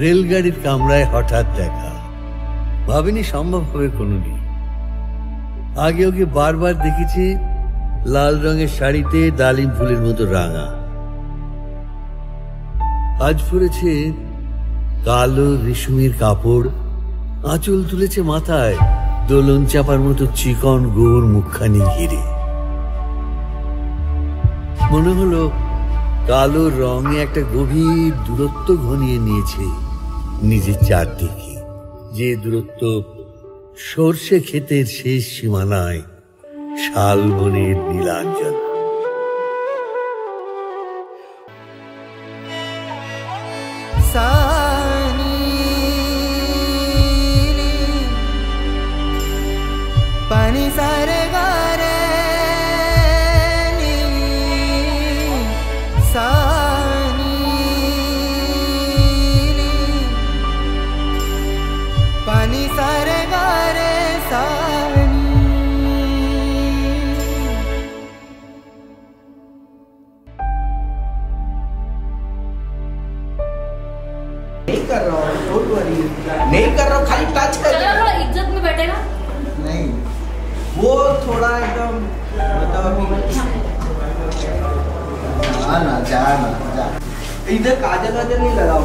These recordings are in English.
রেলগাড়ির কামরায় হঠাৎ দেখা। ভাবিনি সম্ভব হবে কোনোদিন। আগে ওকে বারবার দেখেছি লাল রঙের শাড়িতে ডালিম ফুলের মতো রাঙা। আজ পরেছে কালো রেশমের কাপড়, আঁচল তুলেছে মাথায় দোলন চাপার মতো চিকন গোর মুখখানি ঘিরে। মনে হলো কালো রঙে একটা গভীর দূরত্ব ঘনিয়ে নিয়েছে। নিজের চারদিকে। যে দূরত্ব সর্ষে ক্ষেতের শেষ সীমানায় শালবনের নীলাঞ্জন। পানি সারে नहीं कर रहा हूँ डोंट वरी नहीं कर रहा हूँ खाली टच कर चलो थोड़ा इज़्ज़त में बैठेगा। नहीं। वो थोड़ा एकदम मतलब ना जा ना जा। इधर काजल वाजल नहीं लगाओ।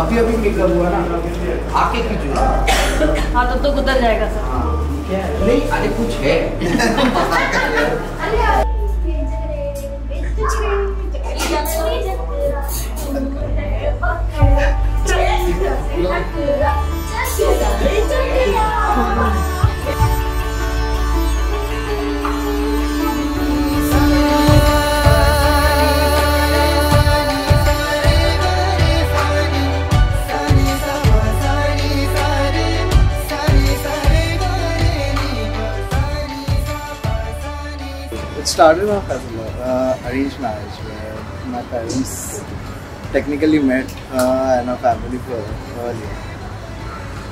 अभी अभी निकल हुआ ना आके की जो हाँ तब तो गुजर जाएगा सर। क्या नहीं अरे कुछ है। started off as a uh, arranged marriage where my parents technically met her and her family earlier.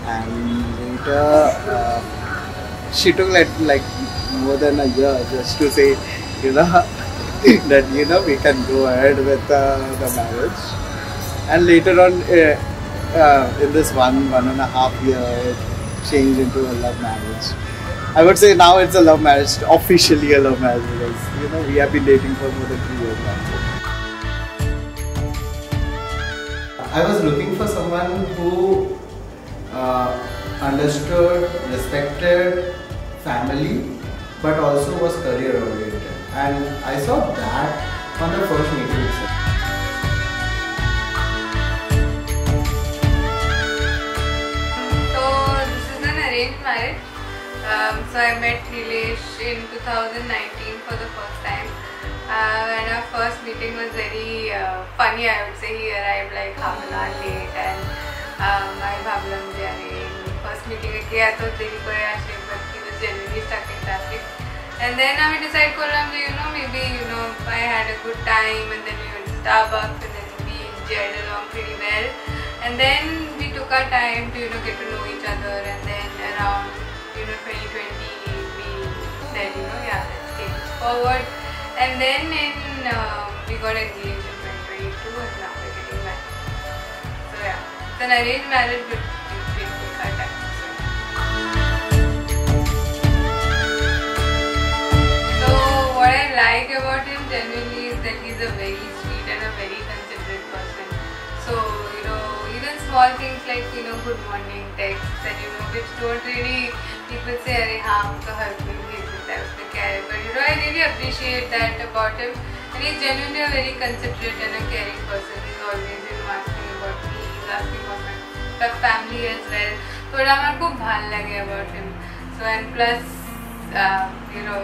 And later, uh, she took like, like more than a year just to say, you know, that you know we can go ahead with uh, the marriage. And later on, uh, uh, in this one one and a half year, it changed into a love marriage. I would say now it's a love marriage, officially a love marriage because you know we have been dating for more than three years now. I was looking for someone who uh, understood, respected family, but also was career oriented. And I saw that on the first meeting So I met Nilesh in 2019 for the first time. Uh, and our first meeting was very uh, funny, I would say. He arrived like half an hour late and um, I bhablam first meeting किया तो दिल को आशीर्वाद but he was generally stuck in traffic. And then I decided करलाम you know maybe you know I had a good time and then we went to Starbucks and then we enjoyed along pretty well. And then we took our time to you know get to know each other and then around you know 2020 said, you know, yeah, let's take it forward. And then in, uh, we got engaged in 2022 and now we're getting married. So yeah, then I arranged marriage but it's. So what I like about him genuinely is that he's a very sweet and a very considerate person. So, you know, even small things like, you know, good morning texts and, you know, which don't really, people say, Arey, haan, unka husband themselves the carer but you know I really appreciate that about him and he's genuinely a very considerate and a caring person. He's always you know asking about me he's asking about my the family as well. थोड़ा मेरे feel भाल about him. So and plus uh, you know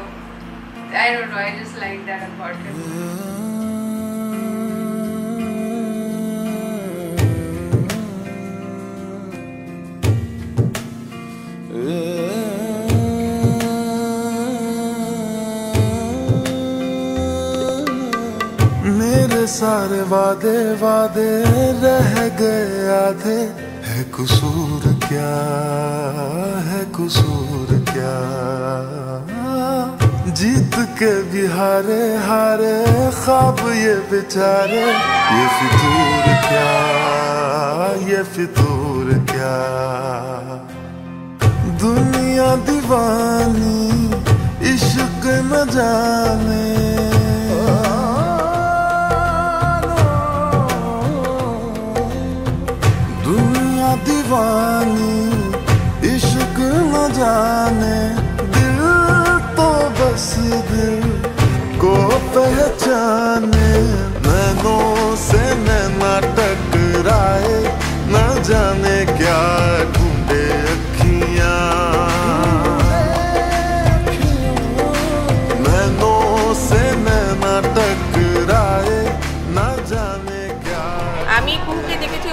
I don't know I just like that about him. सारे वादे वादे रह गए आधे है कसूर क्या? है कसूर क्या? जीत के भी हारे हारे, ख्वाब ये बेचारे। ये फितूर क्या? ये फितूर क्या? दुनिया दीवानी, इश्क न जाने। दीवानी, इश्क न जाने, दिल तो बस दिल को पहचाने। नैनों से नैना टकराए न जाने क्या ढूंढे अखियाँ। नैनों से नैना टकराए न जाने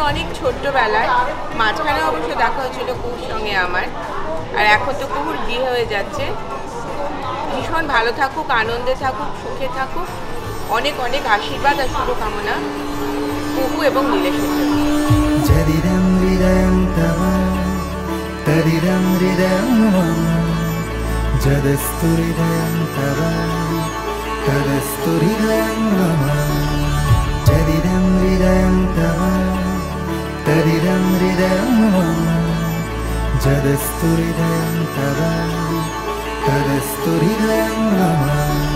অনেক ছোট্টবেলায় মাঝখানে অবশ্য দেখা হয়েছিল কুহুর সঙ্গে আমার আর এখন তো কুহুর বিয়ে হয়ে যাচ্ছে ভীষণ ভালো থাকুক আনন্দে থাকুক সুখে থাকুক অনেক অনেক আশীর্বাদ আর শুভকামনা কুহু এবং নীলেশের জন্য जदिदं हृदयं तव तदिदं हृदयं मम जदस्तु हृदयं तव तदस्तु हृदयं मम जदिदं हृदयं तव जदस्तु हृदयं तव तदस्तु हृदयं मम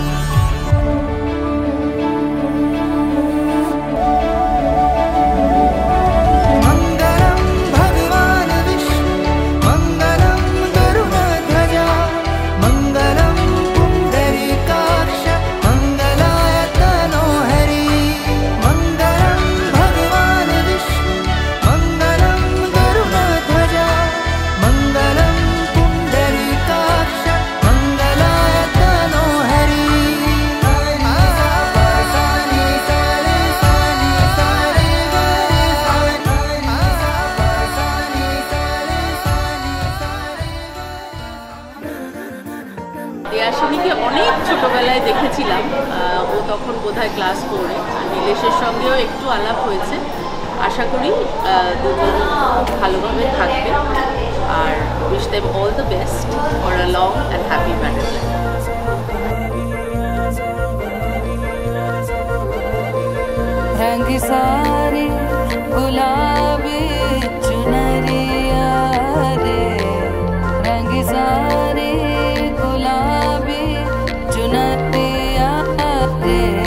দেয়াসিনীকে অনেক ছোটোবেলায় দেখেছিলাম ও তখন বোধহয় ক্লাস ফোরে। নীলেশের সঙ্গেও একটু আলাপ হয়েছে। আশা করি দুজন ভালোভাবে থাকবে। আর wish them all the best for a long and happy marriage there.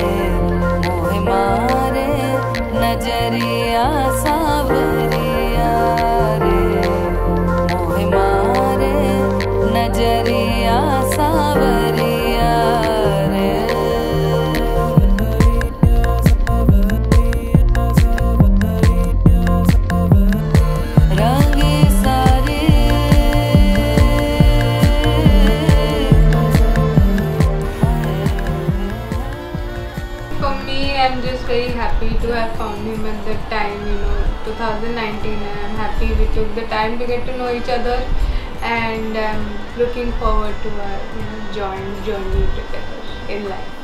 Me, I'm just very happy to have found him at that time, you know, 2019, I'm happy we took the time to get to know each other, and I'm looking forward to our you know, joint journey together in life.